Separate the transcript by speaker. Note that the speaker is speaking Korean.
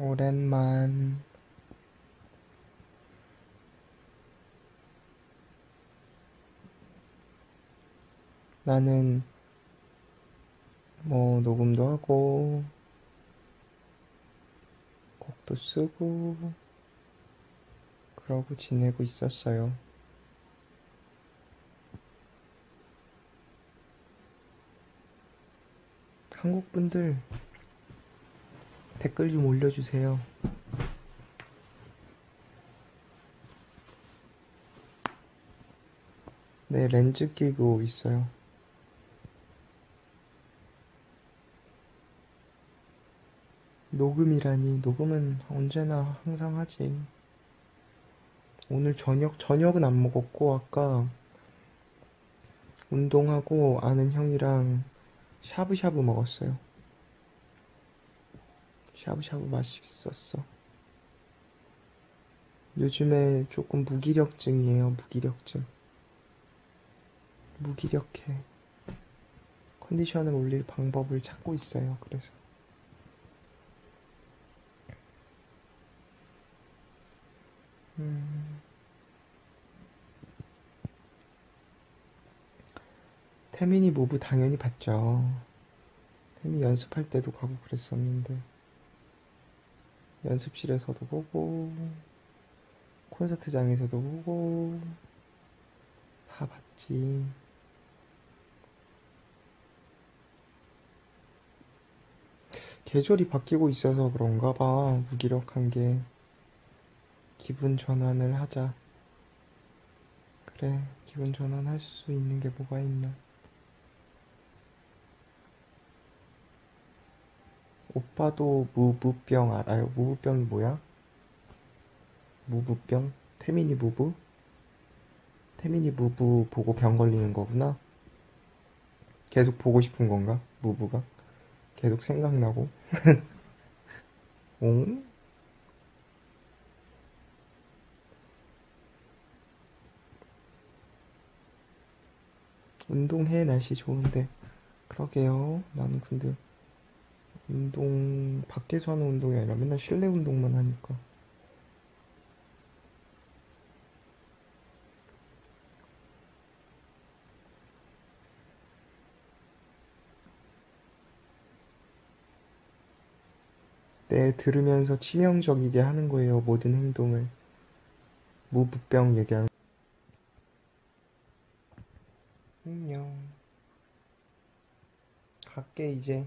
Speaker 1: 오랜만. 나는 뭐 녹음도 하고 곡도 쓰고 그러고 지내고 있었어요. 한국 분들 댓글 좀 올려주세요. 네, 렌즈 끼고 있어요. 녹음이라니, 녹음은 언제나 항상 하지. 오늘 저녁, 저녁은 안 먹었고, 아까 운동하고 아는 형이랑 샤브샤브 먹었어요. 샤브샤브 맛있었어. 요즘에 조금 무기력증이에요, 무기력증. 무기력해. 컨디션을 올릴 방법을 찾고 있어요, 그래서. 음. 태민이 무브 당연히 봤죠. 태민이 연습할 때도 가고 그랬었는데. 연습실에서도 보고, 콘서트장에서도 보고, 다 봤지. 계절이 바뀌고 있어서 그런가 봐. 무기력한 게. 기분 전환을 하자. 그래, 기분 전환할 수 있는 게 뭐가 있나. 오빠도 무부병 알아요? 무부병이 뭐야? 무부병? 태민이 무부? 태민이 무부 보고 병 걸리는 거구나. 계속 보고 싶은 건가? 무부가? 계속 생각나고. 옹? 운동해, 날씨 좋은데. 그러게요. 나는 근데 운동, 밖에서 하는 운동이 아니라 맨날 실내 운동만 하니까. 네, 들으면서 치명적이게 하는 거예요, 모든 행동을. 무부병 얘기하는. 안녕. 갈게, 이제.